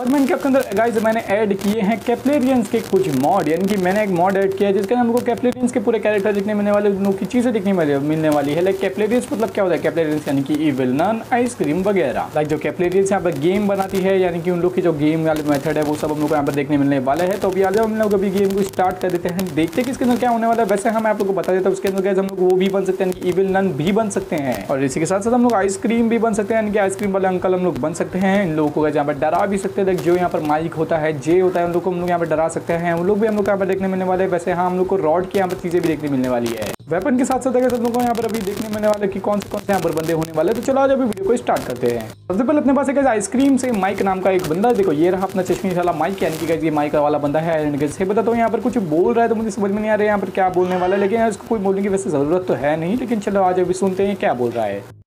Government के अंदर guys मैंने ऐड किए हैं कैप्लेरियंस के कुछ मॉड यानी कि मैंने एक मॉड ऐड किया है, जिसके अंदर हमको कैप्लेरियंस के पूरे कैरेक्टर दिखने मिलने वाले, उन की चीज़ें दिखने वाली, मिलने वाली है। लाइक कैप्लेरियंस मतलब क्या होता है? कैप्लेरियंस यानी कि इविल नन आइसक्रीम वगैरह। लाइक जो कैप्लेरियंस यहाँ पर गेम बनाती है, यानी कि उन लोग की जो गेम वाले मेथड है, वो सब हम लोग को यहाँ पर देखने मिलने वाले है। तो अभी आज हम लोग अभी गेम को स्टार्ट कर देते हैं। देखते कि इसके अंदर क्या होने वाला है। वैसे हम आप लोग को बता देते हैं उसके अंदर हम लोग वो भी बन सकते हैं इविल नन भी बन सकते हैं। और इसी के साथ साथ हम लोग आइसक्रीम भी बन सकते हैं, यानी कि आइसक्रीम वाले अंकल हम लोग बन सकते हैं। इन लोगों को यहाँ पर डरा भी सकते हैं। जो यहाँ पर माइक होता है, जे होता है, उन लोग को हम लोग यहाँ पर डरा सकते हैं। उन लोग भी, हम लोग यहाँ पर देखने मिलने वाले हैं। वैसे हाँ हम लोग को रॉड की यहाँ पर चीज़ें भी देखने मिलने वाली है। वेपन के साथ साथ अगर सब लोग यहाँ पर अभी देखने मिलने वाले कि कौन से कौन से यहाँ पर बंदे होने वाले तो चलो आज अभी वीडियो को स्टार्ट करते हैं। सबसे पहले अपने पास एक आइसक्रीम से माइक नाम का एक बंदा देखो, ये रहा अपना चश्मी वाला माइक यानी कि ये माइक वाला बंदा है से बता तो यहाँ पर कुछ बोल रहा है तो मुझे समझ में नहीं आ रहा है यहाँ पर क्या बोलने वाला है, लेकिन इसको कोई बोलने की वैसे ज़रूरत तो है नहीं, लेकिन चलो आज अभी सुनते हैं क्या बोल रहा है।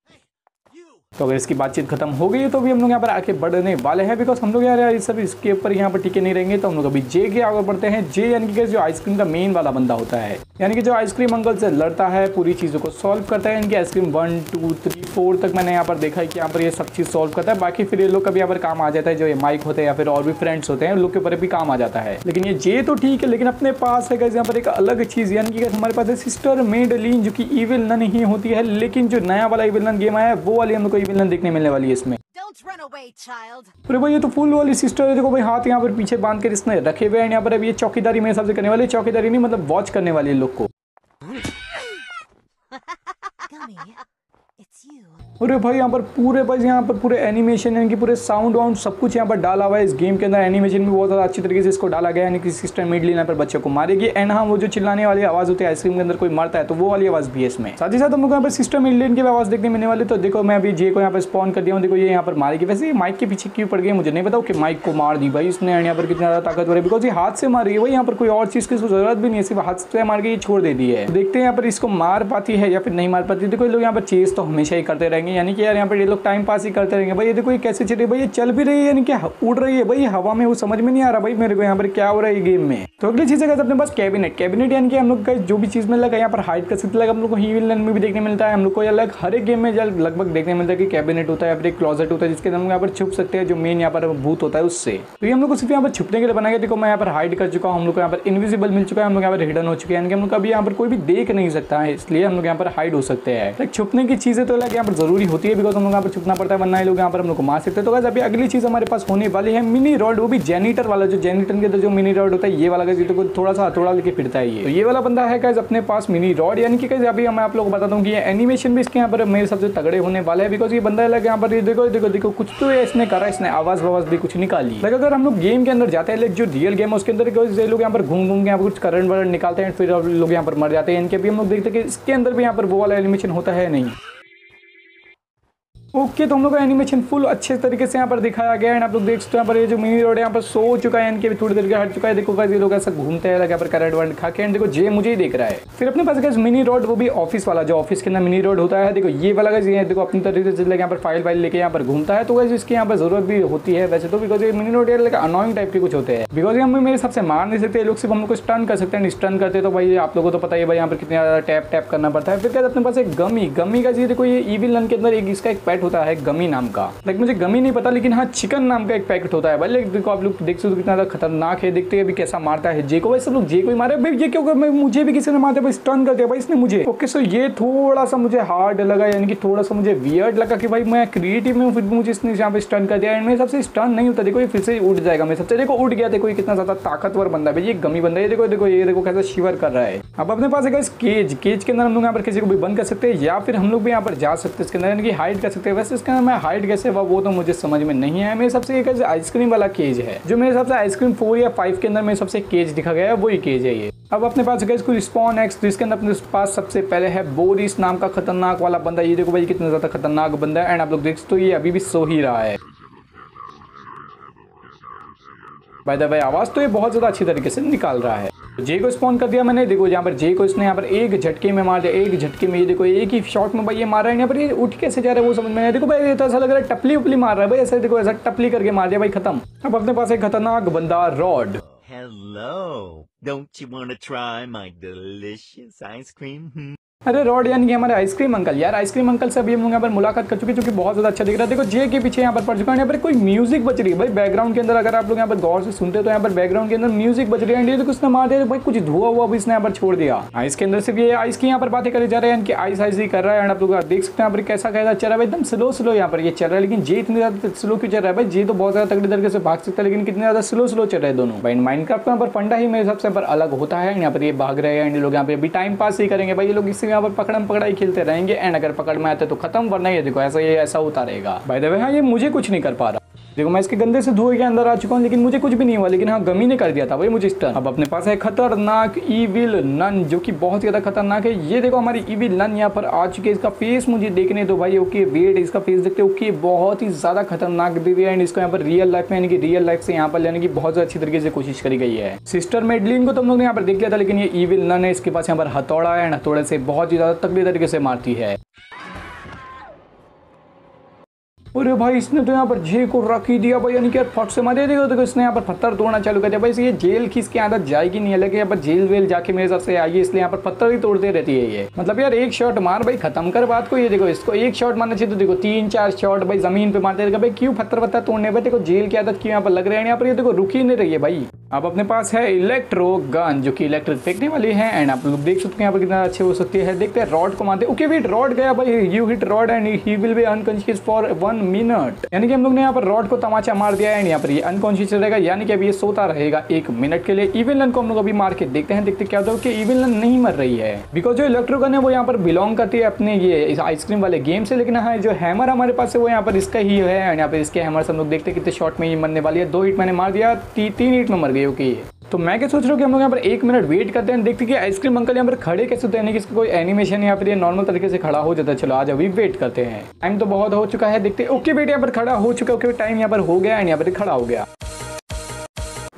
तो अगर इसकी बातचीत खत्म हो गई तो भी हम लोग यहाँ पर आके बढ़ने वाले हैं बिकॉज़ हम लोग यार इस सब इसके ऊपर यहाँ पर टिके नहीं रहेंगे तो हम लोग अभी जे के आगे बढ़ते हैं। जे यानी कि जो आइसक्रीम का मेन वाला बंदा होता है, यानी कि जो आइसक्रीम अंकल से लड़ता है, पूरी चीज़ों को सॉल्व करता है यानी ice cream one two three four तक मैंने यहाँ पर देखा है कि यहाँ पर ये सब चीज़ सॉल्व करता है। बाकी फिर ये लोग कभी यहाँ पर काम आ जाता है, जो ये माइक होते हैं या फिर और भी फ्रेंड्स होते हैं, उन लोग के ऊपर भी काम आ जाता है। लेकिन ये जे तो ठीक है, लेकिन अपने पास है यहाँ पर एक अलग चीज़, यानी कि हमारे पास है सिस्टर मेड लीन जो कि ईविल नन ही होती है, लेकिन जो नया वाला ईविल नन गेम आया है, वो वाली हमको ईविल विलन देखने मिलने वाली है इसमें। अरे भाई ये तो फुल वाली सिस्टर है देखो भाई हाथ यहाँ पर पीछे बाँध कर इसने रखे हुए हैं यहाँ पर अभी ये चौकीदारी मेरे हिसाब से करने वाली चौकीदारी नहीं मतलब वॉच करने वाली है लोग को। अरे भाई यहाँ पर पूरे बस यहाँ पर पूरे एनिमेशन यानी कि पूरे साउंड वाउंड सब कुछ यहाँ पर डाला हुआ है इस गेम के अंदर एनिमेशन भी बहुत ज़्यादा अच्छी तरीके से इसको डाला गया यानी कि सिस्टम मिडली यहाँ पर बच्चे को मारेगी एंड हाँ वो जो चिल्लाने वाली आवाज़ होती है आइसक्रीम के अंदर कोई मारता है तो वो वाली आवाज़ भी है इसमें साथ ही साथ हम लोग यहाँ पर सिस्टम मिडलियन की आवाज़ देखने मिलने वाली तो देखो मैं अभी जे को यहाँ पर स्पॉन कर दिया हूँ देखो ये यहाँ पर मारेगी वैसे माइक के पीछे क्यों पड़ गई मुझे नहीं बताओ कि माइक को मार दी भाई इसने यहाँ पर कितना ज़्यादा ताकतवर है बिकॉज़ ये हाथ से मार है वही यहाँ पर कोई और चीज़ की ज़रूरत भी नहीं है सिर्फ़ हाथ से मार के ये छोड़ दे दी है देखते हैं यहाँ पर इसको मार पाती है या फिर नहीं मार पाती देखो लोग यहाँ पर चेज तो हमेशा ही करते रहेंगे यानी कि यार यहाँ पर ये लोग टाइम पास ही करते रहेंगे भाई ये देखो ये कैसे चल रही है भाई ये चल भी रही है यानी क्या उड़ रही है भाई हवा में वो समझ में नहीं आ रहा भाई मेरे को यहाँ पर क्या हो रहा है गेम में तो अगली चीज़ है अपने पास कैबिनेट कैबिनेट यानी कि हम लोग का जो भी चीज़ में लगा यहाँ पर हाइट कर सकते हम लोग को हीविल में भी देखने मिलता है हम लोग को अलग हर एक गेम में लगभग देखने मिलता है कि कैबिनेट होता है या फिर एक क्लॉजेट होता है जिसके हम यहाँ पर छुप सकते हैं जो मेन यहाँ पर भूत होता है उससे तो ये हम लोग को सिर्फ़ यहाँ पर छुपने के लिए बनाया देखो मैं यहाँ पर हाइड कर चुका हूँ हम लोग को यहाँ पर इनविजिबल मिल चुका है हम लोग यहाँ पर हिडन हो चुके हैं यानी कि हम लोग अभी यहाँ पर कोई भी देख नहीं सकता है इसलिए हम लोग यहाँ पर हाइड हो सकते हैं छुपने की चीज़ें तो अलग यहाँ पर ज़रूरी होती है बिकॉज़ हम लोग यहाँ पर छुपना पड़ता है, वरना लोग यहाँ पर हम लोग को मार सकते हैं। तो अभी अगली चीज़ हमारे पास होने वाली है मिनी रॉड वो भी जेनीटर वाला, जो जेनीटर के अंदर जो मिनी रॉड होता है, ये वाला कैसे तो थोड़ा सा हथौड़ा लेके फिरता है ये। तो ये वाला बंदा है कैसे अपने पास मिनी रॉड यानी कि कैसे अभी मैं आप लोग बताता हूँ कि एनिमेशन भी इसके यहाँ पर मेरे सबसे तगड़े होने वाले हैं बिकॉज़ ये बंदा लगे यहाँ पर देखो देखो देखो, कुछ तो इसने करा, इसने आवाज़ ववाज भी कुछ निकाली लेकिन अगर हम लोग गेम के अंदर जाते हैं जो रियल गेम है, उसके अंदर लोग यहाँ पर घूम घूम के यहाँ पर कुछ करंट वरंट निकालते हैं, फिर लोग यहाँ पर मर जाते हैं, इनके भी हम लोग देखते हैं कि इसके अंदर भी यहाँ पर वो वाला एनिमेशन होता है नहीं। ओके okay, तो हम लोग का एनिमेशन फुल अच्छे तरीके से यहाँ पर दिखाया गया है। आप लोग देख सकते हैं यहाँ पर ये जो मिनी रोड है यहाँ पर सो चुका है इनके भी थोड़ी देर के हट चुका है। देखो ये लोग ऐसा घूमते हैं यहाँ पर करंट वर्ट खा के। एंड देखो जे मुझे ही देख रहा है। फिर अपने पास गैस मिनी रोड वो भी ऑफ़िस वाला जो ऑफ़िस के अंदर मिनी रोड होता है। देखो ये वाला गैस ये देखो अपनी तरीके से यहाँ पर फ़ाइल वाइल लेके यहाँ पर घूमता है। तो गैस इसकी यहाँ पर ज़रूरत भी होती है। वैसे तो बिकॉज़ ये mini Rod like annoying type के कुछ होते हैं। बिकॉज़ हम मेरे सबसे मार नहीं सकते। लोग सिर्फ़ हम लोग को स्टन कर सकते हैं। स्टन करते तो भाई आप लोगों को तो पता ही भाई यहाँ पर कितना ज़्यादा टैप टैप करना पड़ता है। फिर क्या अपने पास एक गमी गमी का जी देखो ये ईवी लन के अंदर एक इसका एक पेट होता है गमी नाम का। लाइक मुझे गमी नहीं पता, लेकिन हाँ चिकन नाम का एक पैकेट होता है। भाई लाइक देखो, आप लोग देख सकते हो कितना ज़्यादा खतरनाक है, देखते हैं अभी कैसा मारता है जे को। भाई, सब लोग जे को ही मारे। भाई, ये क्यों मुझे भी किसी ने मारते भाई स्टन कर दिया, भाई, इसने मुझे। ओके सो ये थोड़ा सा मुझे हार्ड लगा, यानी कि थोड़ा सा मुझे वियर्ड लगा कि, भाई, मैं क्रिएटिव में फिर मुझे इसने यहाँ पे स्टन कर दिया। एंड मेरे सबसे स्टन नहीं होता। देखो, ये फिर से उठ जाएगा मैं सबसे देखो, उठ गया, देखो, ये कितना ज़्यादा ताकतवर बंदा है। भाई, ये गमी बंदा है। देखो देखो, ये देखो कैसा शिवर कर रहा है। अब अपने पास है केज केज के अंदर हम लोग यहाँ पर किसी को भी बंद कर सकते हैं, या फिर हम लोग भी यहाँ पर जा सकते हैं इसके अंदर, यानी कि हाइड कर सकते वैसे इसके मैं हाइड कैसे हुआ, वो तो मुझे समझ में नहीं आया। मेरे सबसे एक आइसक्रीम वाला केज है। जो मेरे सबसे आइसक्रीम फोर या फाइव के अंदर मेरे सबसे केज दिखा गया है, वही केज है ये। अब अपने पास गैस कोई स्पॉन एक्स जिसके अंदर अपने पास सबसे पहले है बोरिस नाम का खतरनाक वाला बंदा। ये देखो भाई, कितना ज़्यादा खतरनाक बंदा है। एंड आप लोग देख तो ये अभी भी सो ही रहा है। भाई भाई आवाज़ तो ये बहुत ज़्यादा अच्छी तरीके से निकाल रहा है। जे को स्पॉन कर दिया मैंने। देखो यहाँ पर जे को इसने यहाँ पर एक झटके में मार दिया, एक झटके में। ये देखो एक ही शॉट में भाई ये मार रहा है, यहाँ पर ये उठ कैसे जा रहा है वो समझ में देखो भाई, ये तो ऐसा लग रहा है टपली उपली मार रहा है भाई, ऐसा देखो, ऐसा टपली करके मार दिया भाई, खत्म। अब अपने पास एक खतरनाक बंदा Rod hello you want to try my delicious ice cream? Hmm? अरे रॉड यानी कि हमारे आइसक्रीम अंकल यार आइसक्रीम अंकल से अभी हम लोग यहाँ पर मुलाकात कर चुके चूँकि बहुत ज़्यादा अच्छा दिख रहा है देखो जे के पीछे यहाँ पर पड़ चुका है यहाँ पर कोई म्यूज़िक बज रही है भाई बैकग्राउंड के अंदर अगर आप लोग यहाँ पर गौर से सुनते तो यहाँ पर बैकग्राउंड के अंदर म्यूज़िक बज रही है एंड तो उसने मार दिया भाई कुछ धुआ हुआ भी इसने यहाँ पर छोड़ दिया आइस के अंदर से भी आइस की यहाँ पर बातें करे जा रहे हैं कि आइस आइस ही कर रहा है एंड आप लोग देख सकते हैं यहाँ पर कैसा कैसा चल रहा है एकदम स्लो स्लो यहाँ पर ये चल रहा है लेकिन जे इतनी ज़्यादा स्लो क्यों चल रहा है भाई जे तो बहुत ज़्यादा तगड़ी तरीके से भाग सकता है लेकिन कितने ज़्यादा स्लो स्लो चल रहे हैं दोनों भाई माइनक्राफ्ट यहाँ पर फंडा ही मेरे सबसे अलग होता है यहाँ पर ये भाग रहे हैं एंड लोग यहाँ पर अभी टाइम पास ही करेंगे भाई ये लोग इससे यहाँ पर पकड़म पकड़ाई खेलते रहेंगे, एंड अगर पकड़ में आते तो खत्म, वरना ये देखो ऐसा ये ऐसा होता रहेगा भाई दे हाँ ये मुझे कुछ नहीं कर पा रहा। देखो, मैं इसके गंदे से धुए के अंदर आ चुका हूँ, लेकिन मुझे कुछ भी नहीं हुआ। लेकिन हाँ गमी ने कर दिया था भाई मुझे इस टर्न अब अपने पास है खतरनाक ईविल नन जो कि बहुत ज़्यादा खतरनाक है। ये देखो, हमारी ईविल नन यहाँ पर आ चुकी है। इसका फेस मुझे देखने दो भाई ओके वेट इसका फेस देखते ओके बहुत ही ज़्यादा खतरनाक रहा है। एंड इसको यहाँ पर रियल लाइफ में, यानी कि रियल लाइफ से यहाँ पर लेने की बहुत अच्छी तरीके से कोशिश करी गई है। सिस्टर मेडलिन को तुम लोग ने यहाँ पर देख लिया था, लेकिन ये ईविल नन है, इसके पास यहाँ पर हथौड़ा है, हथौड़े से बहुत ही ज़्यादा तकड़ी तरीके से मारती है। अरे भाई, इसने तो यहाँ पर जे को रख ही दिया भाई, यानी कि फट से मारे देखो देखो इसने यहाँ पर पत्थर तोड़ना चालू कर दिया। भाई ये जेल की इसकी आदत जाएगी नहीं अलग यहाँ पर जेल वेल जाके मेरे हिसाब से आई इसलिए यहाँ पर पत्थर ही तोड़ते रहती है ये। मतलब यार, एक शॉट मार भाई, खत्म कर बात को। ये देखो, इसको एक शॉट मारना चाहिए तो देखो, तीन चार शॉट भाई ज़मीन पे मारते भाई, क्यों पत्थर पत्थर तोड़ने भाई? देखो, जेल की आदत क्यों यहाँ पर लग रहे हैं? यहाँ पर ये देखो, रुकी नहीं रही है भाई। अब अपने पास है इलेक्ट्रो गन, जो कि इलेक्ट्रिक फेंकने वाली है एंड आप लोग देख सकते हैं यहाँ पर कितना अच्छे हो सकती है। देखते हैं, रॉड को मारते ओके वेट रॉड गया भाई। You hit Rod and he will be unconscious for one minute. यानी कि हम लोग ने यहाँ पर रॉड को तमाचा मार दिया एंड यहाँ पर ये अनकॉन्शियस रहेगा, यानी कि अभी ये सोता रहेगा एक मिनट के लिए। इविल लन को हम लोग अभी मार के देखते हैं, देखते क्या होता है, कि इविल लन नहीं मर रही है। बिकॉज़ जो इलेक्ट्रो गन है, वो यहाँ पर बिलोंग करती है अपने ये आइसक्रीम वाले गेम से, लेकिन हाँ जो हैमर हमारे पास है, वो यहाँ पर इसका ही है। एंड यहाँ पर इसके हैमर से हम लोग देखते हैं कितने शॉट में ये मरने वाली है। दो हिट मैंने मार दिया तीन हिट में मर गई ओके तो मैं क्या सोच रहा हूँ कि हम लोग यहाँ पर एक मिनट वेट करते हैं, देखते कि आइसक्रीम अंकल यहाँ पर खड़े कैसे होते हैं कि इसका कोई एनिमेशन यहाँ पर नॉर्मल तरीके से खड़ा हो जाता है। चलो, आज अभी वेट करते हैं। टाइम तो बहुत हो चुका है, देखते ओके बेटे यहाँ पर खड़ा हो चुका है। टाइम यहाँ पर हो गया एंड यहाँ पर खड़ा हो गया।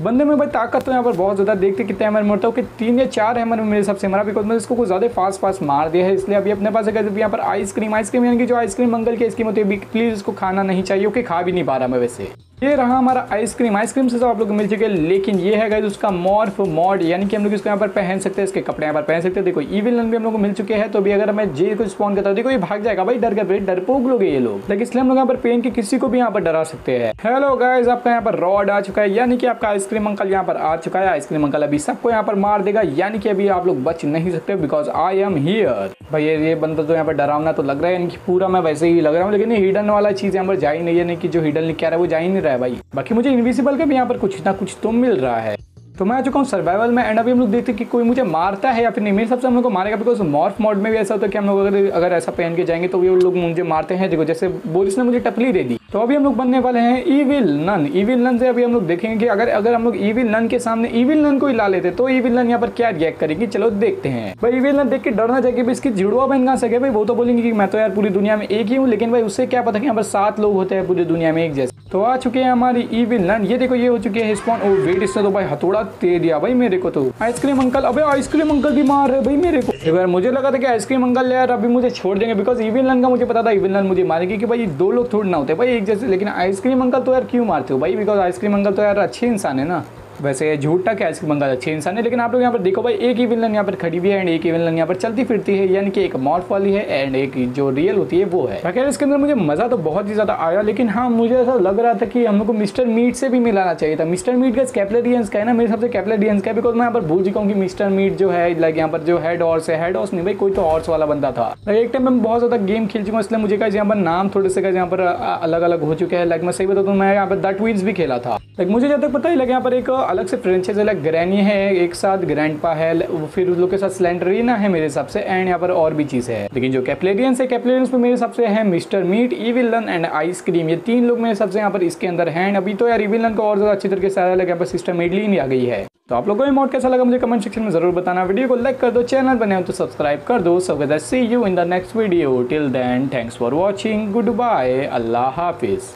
बंदे में भाई ताकत तो यहाँ पर बहुत ज़्यादा, देखते कितने एमर मरता हूँ। कि तीन या चार एमर में मेरे सबसे मरा बिकॉज़ मैंने इसको कुछ ज़्यादा फास्ट फास्ट मार दिया है। इसलिए अभी अपने पास अगर यहाँ पर आइसक्रीम आइसक्रीम यानी कि जो आइसक्रीम मंगल की स्कीम होती है प्लीज़ इसको खाना नहीं चाहिए। ओके खा भी नहीं पा रहा मैं वैसे। ये रहा हमारा आइसक्रीम। आइसक्रीम से तो आप लोग मिल चुके हैं, लेकिन ये है उसका मॉर्फ, मॉड, यानी कि हम लोग इसको यहाँ पर पहन सकते हैं, इसके कपड़े यहाँ पर पहन सकते हैं। देखो ई विलन भी हम लोग को मिल चुके हैं तो अभी अगर मैं जे को स्पॉन करता हूँ, देखो ये भाग जाएगा भाई, डर कर डरपोक लोग ये लोग। लेकिन इसलिए हम लोग यहाँ पर पेन के किसी को भी यहाँ पर डरा सकते हैं। हेलो गाइज़ आपका यहाँ पर रॉड आ चुका है, यानी कि आपका आइसक्रीम अंकल यहाँ पर आ चुका है। आइसक्रीम अंकल अभी सबको यहाँ पर मार देगा, यानी कि अभी आप लोग बच नहीं सकते बिकॉज़ आई एम हियर भाई ये बंदा तो यहाँ पर डरावना तो लग रहा है, यानी कि पूरा मैं वैसे ही लग रहा हूँ, लेकिन हिडन वाला चीज़ यहाँ पर जा ही नहीं है कि जो हिडन क्या रहा है, वो जा ही नहीं रहा है भाई। बाकी मुझे इनविजिबल का भी यहाँ पर कुछ ना कुछ तो मिल रहा है। तो मैं आ चुका हूँ सर्वाइवल में एंड अभी हम लोग देखते हैं कि कोई मुझे मारता है या फिर नहीं। मेरे सबसे हम लोग को मारेगा बिकॉज़ मॉर्फ मोड में भी ऐसा होता है कि हम लोग अगर अगर ऐसा पहन के जाएँगे तो वो लोग मुझे मारते हैं। देखो, जैसे बोलिस ने मुझे टपली दे दी। तो अभी हम लोग बनने वाले हैं ईविल नन ईविल नन से अभी हम लोग देखेंगे कि अगर अगर हम लोग ईविल नन के सामने ईविल नन को ही ला लेते तो ईविल नन यहाँ पर क्या रिएक्ट करेगी? चलो देखते हैं। भाई ईविल नन देख के डरना चाहिए भाई, इसकी जुड़वा बहन कहाँ सके भाई, वो तो बोलेंगे कि मैं तो यार पूरी दुनिया में एक ही हूँ, लेकिन भाई, उससे क्या पता कि यहाँ पर सात लोग होते हैं पूरी दुनिया में एक जैसे। तो आ चुके हैं हमारी ईविल नन ये देखो, ये हो चुकी है स्पॉन ओ वेट इससे तो भाई, हथोड़ा दे दिया भाई मेरे को तो। आइसक्रीम अंकल अबे आइसक्रीम अंकल भी मार रहे भाई मेरे को। यार मुझे लगा था कि आइसक्रीम अंकल यार अभी मुझे छोड़ देंगे बिकॉज़ इविल नन का मुझे पता था इविल नन मुझे मारेगी कि भाई दो लोग थोड़ी ना होते। भाई एक जैसे, लेकिन आइसक्रीम अंकल तो यार क्यों मारते हो भाई? बिकॉज़ आइसक्रीम अंकल तो यार अच्छे इंसान है ना। वैसे झूठा क्या इसकी बंगाल अच्छे इंसान है, लेकिन आप लोग यहाँ पर देखो भाई, एक ही विलन यहाँ पर खड़ी भी है एंड एक ही विलन यहाँ पर चलती फिरती है, यानी कि एक मॉर्फ वाली है एंड एक जो रियल होती है वो है। खैर इसके अंदर मुझे मज़ा तो बहुत ही ज़्यादा आया, लेकिन हाँ मुझे ऐसा लग रहा था कि हम लोग को मिस्टर मीट से भी मिलाना चाहिए था। मिस्टर मीट का कैपलेडियंस का है ना, मेरे सबसे कैपलेडियंस का बिकॉज़ मैं यहाँ पर भूल चुका हूँ कि मिस्टर मीट जो है लाइक यहाँ पर जो हेड हॉर्स है हेड हॉर्स नहीं भाई, कोई तो हॉर्स वाला बंदा था। एक टाइम मैं बहुत ज़्यादा गेम खेल चुका हूँ, इसलिए मुझे यहाँ पर नाम थोड़े से यहाँ पर अलग अलग हो चुके हैं। लाइक मैं सही बताऊँ मैं यहाँ पर द ट्वीज भी खेला था। लाइक मुझे जब तक पता ही लगा यहाँ पर एक अलग से फ्रेंचाइज लाइक ग्रैनी है, एक साथ ग्रैंड है फिर उस लोग के साथ स्लेंडरीना है मेरे हिसाब से एंड यहाँ पर और भी चीज़ है। लेकिन जो कैप्लेरियंस है कैप्लेरियंस में मेरे हिसाब से है mister meat evil nun and ice cream ये तीन लोग मेरे हिसाब से यहाँ पर इसके अंदर हैं अभी तो यार ईविलन को और ज़्यादा अच्छी तरीके से आया लगा, यहाँ पर सिस्टम मेडलिन आ गई है। तो आप लोगों को मॉड कैसा लगा मुझे कमेंट सेक्शन में ज़रूर बताना। वीडियो को लाइक कर दो चैनल बने हो तो सब्सक्राइब कर दो। सब see you in the next video till then thanks for watching goodbye Allah Hafiz.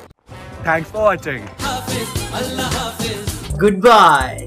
Thanks for watching goodbye